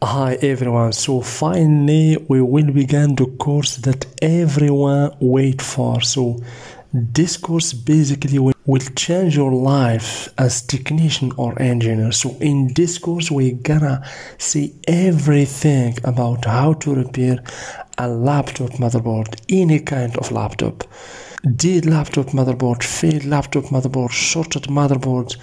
Hi everyone, so finally we will begin the course that everyone wait for. So this course basically will, change your life as technician or engineer. So in this course we gonna see everything about how to repair a laptop motherboard, any kind of laptop. Dead laptop motherboard, failed laptop motherboard, shorted motherboard,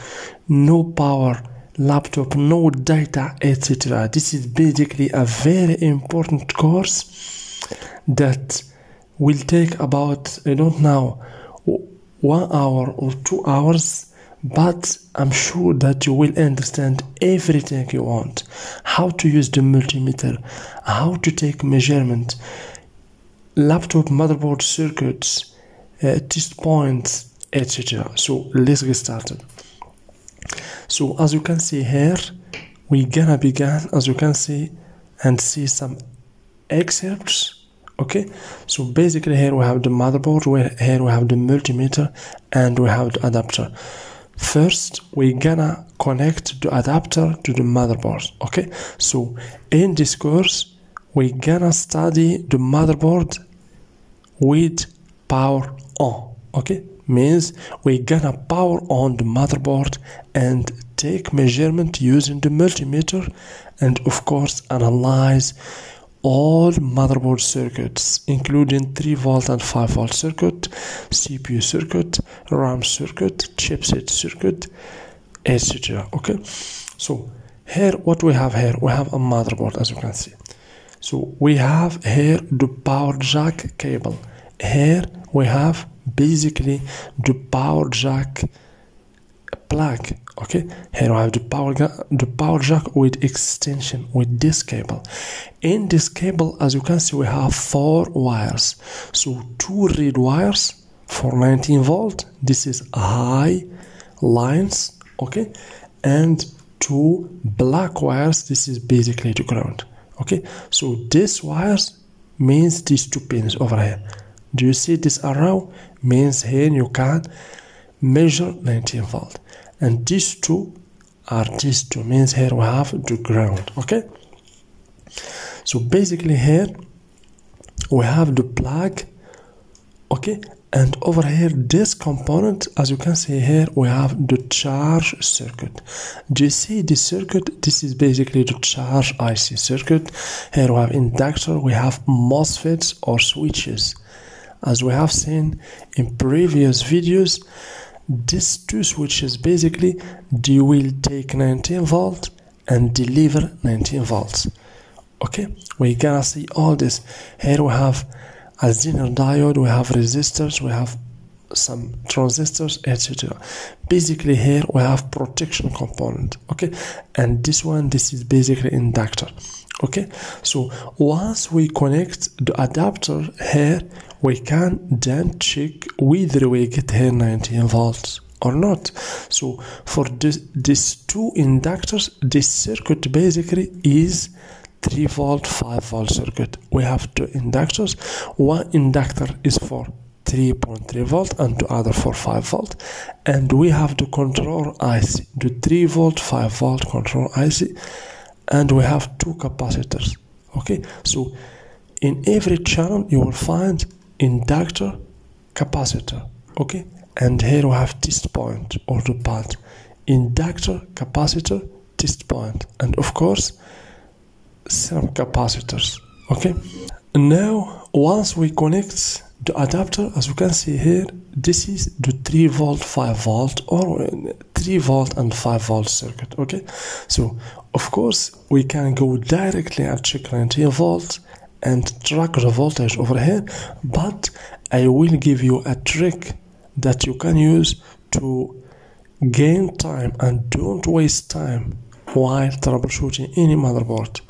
no power laptop, no data, etc. This is basically a very important course that will take about, I don't know, one hour or two hours, but I'm sure that you will understand everything you want. How to use the multimeter, how to take measurement, laptop motherboard circuits, uh, test points, etc. So let's get started so as you can see here we gonna begin as you can see and see some excerpts okay? So basically here we have the motherboard where here we have the multimeter and we have the adapter. First we gonna connect the adapter to the motherboard okay? So in this course we gonna study the motherboard with power on okay means we gonna power on the motherboard and take measurement using the multimeter and of course analyze all motherboard circuits including 3 volt and 5 volt circuit cpu circuit ram circuit chipset circuit etc okay? So here what we have here we have a motherboard as you can see. So we have here the power jack cable. Here we have basically the power jack plug okay? Here I have the power the power jack with extension with this cable. In this cable as you can see we have four wires. So two red wires for 19 volt this is high lines okay? And two black wires this is basically the ground okay? So this wires means these two pins over here do you see this arrow? Means here you can measure 19 volt. And these two are these two. Means here we have the ground okay? So basically here we have the plug okay? And over here this component as you can see here we have the charge circuit. Do you see this circuit? This is basically the charge IC circuit. Here we have inductor we have MOSFETs or switches as we have seen in previous videos these two switches basically they will take 19 volt and deliver 19 volts. Okay we gonna see all this. Here we have a zener diode we have resistors we have some transistors etc basically here we have protection component. Okay and this one this is basically inductor okay? So once we connect the adapter here we can then check whether we get here 19 volts or not. So for this these two inductors this circuit basically is 3 volt 5 volt circuit. We have two inductors. One inductor is for 3.3 volt and the other for 5 volt. And we have the control IC the 3 volt 5 volt control IC and we have two capacitors okay? So in every channel you will find inductor capacitor okay? And here we have test point or the path inductor capacitor test point. And of course some capacitors okay? Now once we connect the adapter as you can see here this is the 3 volt 5 volt or uh, 3 volt and 5 volt circuit okay? So of course we can go directly at check 19 volt and track the voltage over here but I will give you a trick that you can use to gain time and don't waste time while troubleshooting any motherboard.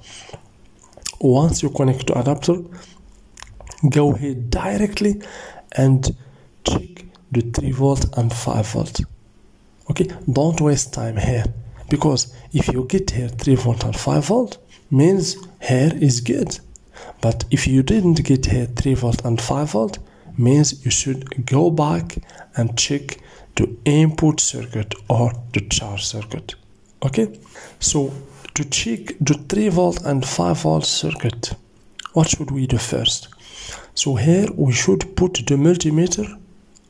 Once you connect to adapter go ahead directly and check the 3 volt and 5 volt. Okay don't waste time here because if you get here 3 volt and 5 volt means here is good. But if you didn't get here 3 volt and 5 volt means you should go back and check the input circuit or the charge circuit. Okay so to check the 3 volt and 5 volt circuit what should we do first so here we should put the multimeter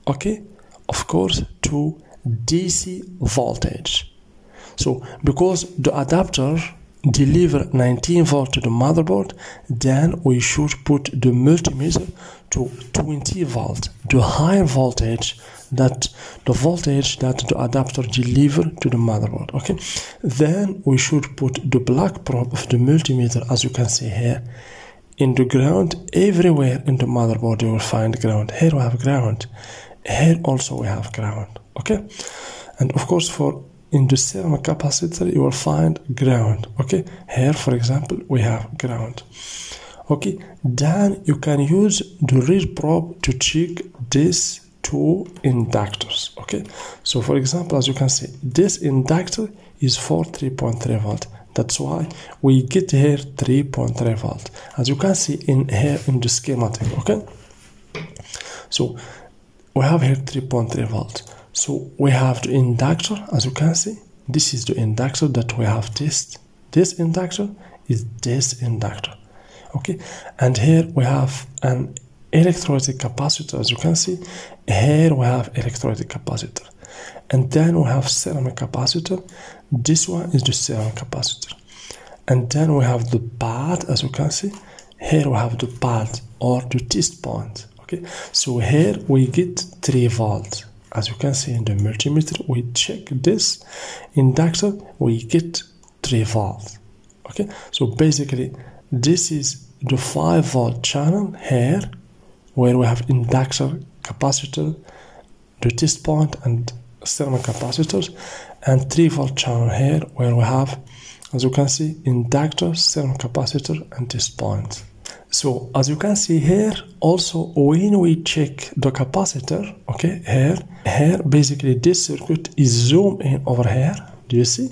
okay? Of course to DC voltage. So because the adapter deliver 19 volt to the motherboard then we should put the multimeter to 20 volt. The higher voltage that the voltage that the adapter deliver to the motherboard okay? Then we should put the black probe of the multimeter as you can see here in the ground. Everywhere in the motherboard you will find ground. Here we have ground. Here also we have ground. Okay? And of course for in the ceramic capacitor you will find ground. Okay? Here for example we have ground. Okay? Then you can use the reed probe to check this two inductors. Okay? So for example as you can see this inductor is for 3.3 volt that's why we get here 3.3 volt as you can see in here in the schematic okay? So we have here 3.3 volt. So we have the inductor as you can see. This is the inductor that we have tested this inductor is this inductor okay? And here we have an electrolytic capacitor as you can see. Here we have electrolytic capacitor and then we have ceramic capacitor. This one is the ceramic capacitor. And then we have the pad as you can see here we have the pad or the test point okay? So here we get 3 volts. As you can see in the multimeter we check this. Inductor we get 3 volts okay? So basically this is the 5 volt channel here where we have inductor capacitor the test point and ceramic capacitors and 3 volt channel here where we have as you can see inductor ceramic capacitor and test point. So as you can see here also when we check the capacitor okay here here basically this circuit is zoomed in over here. Do you see?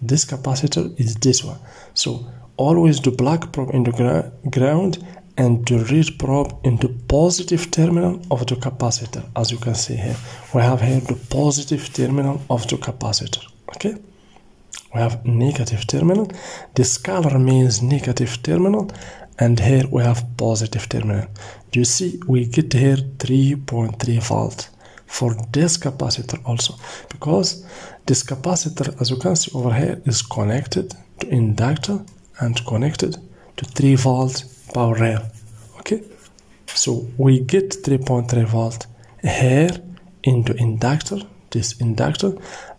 This capacitor is this one. So always the black probe in the gra ground and the red probe in the positive terminal of the capacitor as you can see here. We have here the positive terminal of the capacitor okay? We have negative terminal. This color means negative terminal and here we have positive terminal. You see we get here 3.3 volt for this capacitor also because this capacitor as you can see over here is connected to inductor and connected to 3 volt power rail. Okay so we get 3.3 volt here into inductor this inductor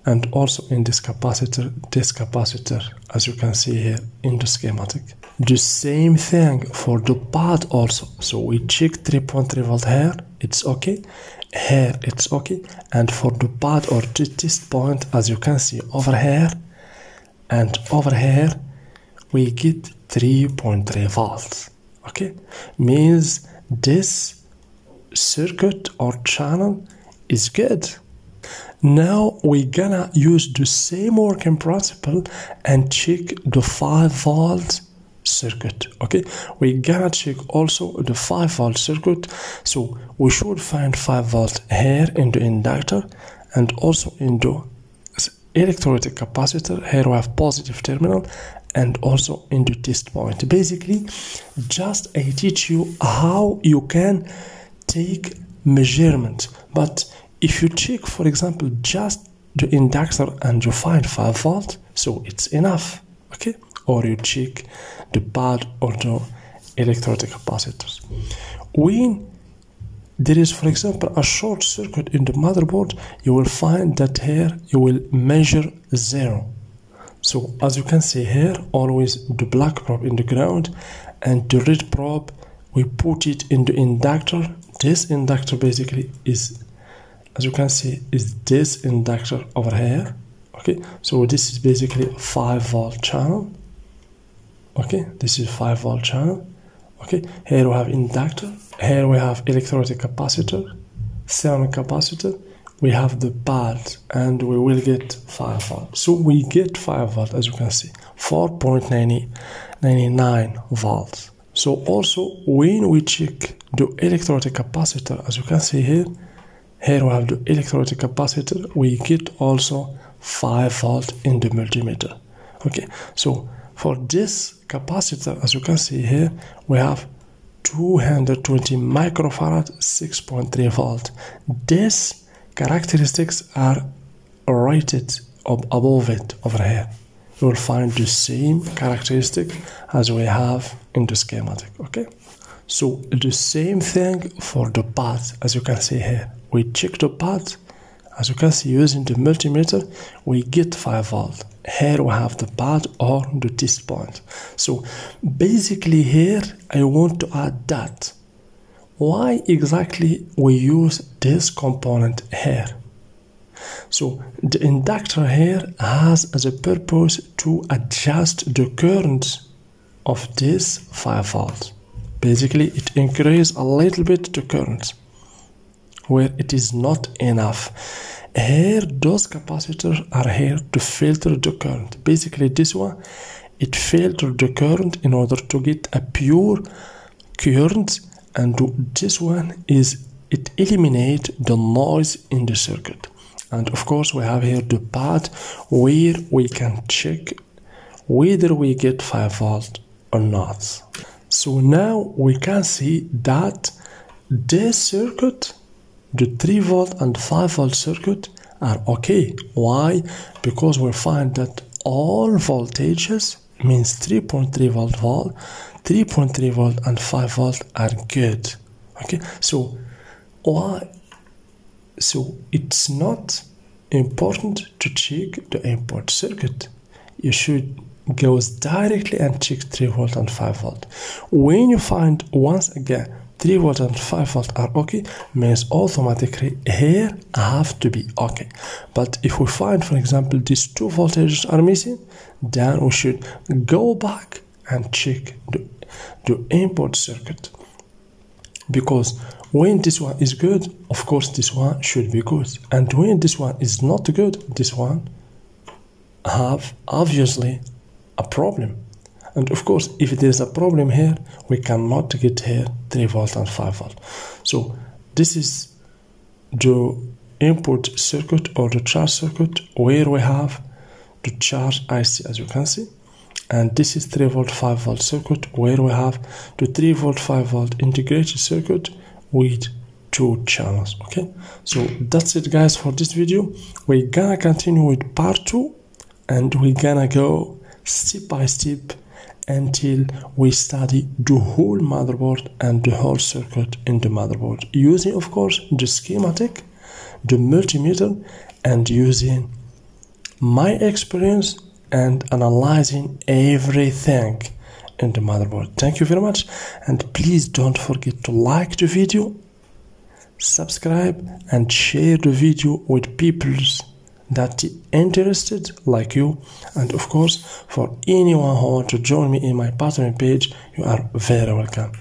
and also in this capacitor this capacitor as you can see here in the schematic. The same thing for the pad also. So we check 3.3 volt here it's okay here it's okay and for the pad or the test point as you can see over here and over here we get 3.3 volts okay. Means this circuit or channel is good. Now we're gonna use the same working principle and check the 5 volt circuit. Okay. We're gonna check also the 5 volt circuit. So we should find 5 volt here in the inductor and also in the electrolytic capacitor. Here we have positive terminal and also into test point. Basically just i teach you how you can take measurement. But if you check for example just the inductor and you find 5 volt so it's enough okay? Or you check the pad or the electrolytic capacitors. When there is for example a short circuit in the motherboard you will find that here you will measure zero so as you can see here always the black probe in the ground and the red probe we put it in the inductor. This inductor basically is as you can see is this inductor over here. Okay so this is basically a 5 volt channel. Okay this is 5 volt channel. Okay here we have inductor. Here we have electrolytic capacitor ceramic capacitor we have the pad and we will get 5 volt so we get 5 volt as you can see 4.99 volts. So also when we check the electrolytic capacitor as you can see here here we have the electrolytic capacitor we get also 5 volt in the multimeter. Okay so for this capacitor as you can see here we have 220 microfarad 6.3 volt. These characteristics are rated above it over here. You will find the same characteristic as we have in the schematic okay? So the same thing for the path as you can see here. We check the path. As you can see using the multimeter we get 5 volt. Here we have the path or the test point. So basically here I want to add that why exactly we use this component here? So the inductor here has the purpose to adjust the current of this 5 volt. Basically it increases a little bit the current where it is not enough. Here those capacitors are here to filter the current. Basically this one it filters the current in order to get a pure current and this one is it eliminate the noise in the circuit. And of course we have here the part where we can check whether we get 5 volt or not. So now we can see that this circuit the 3 volt and 5 volt circuit are okay. Why? Because we find that all voltages means 3.3 volt volt 3.3 volt and 5 volt are good okay? So why? So it's not important to check the input circuit. You should go directly and check 3 volt and 5 volt. When you find once again 3 volt and 5 volt are okay means automatically here have to be okay. But if we find for example these two voltages are missing then we should go back and check the, the input circuit. Because when this one is good of course this one should be good. And when this one is not good this one have obviously a problem. And of course if there is a problem here we cannot get here 3 volt and 5 volt. So this is the input circuit or the charge circuit where we have the charge IC as you can see and this is 3 volt 5 volt circuit where we have the 3 volt 5 volt integrated circuit with two channels okay? So that's it guys for this video. We're gonna continue with part two and we're gonna go step by step until we study the whole motherboard and the whole circuit in the motherboard using of course the schematic the multimeter and using my experience and analyzing everything in the motherboard. Thank you very much and please don't forget to like the video subscribe and share the video with people that interested like you. And of course for anyone who want to join me in my patreon page you are very welcome.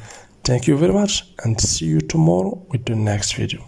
Thank you very much and see you tomorrow with the next video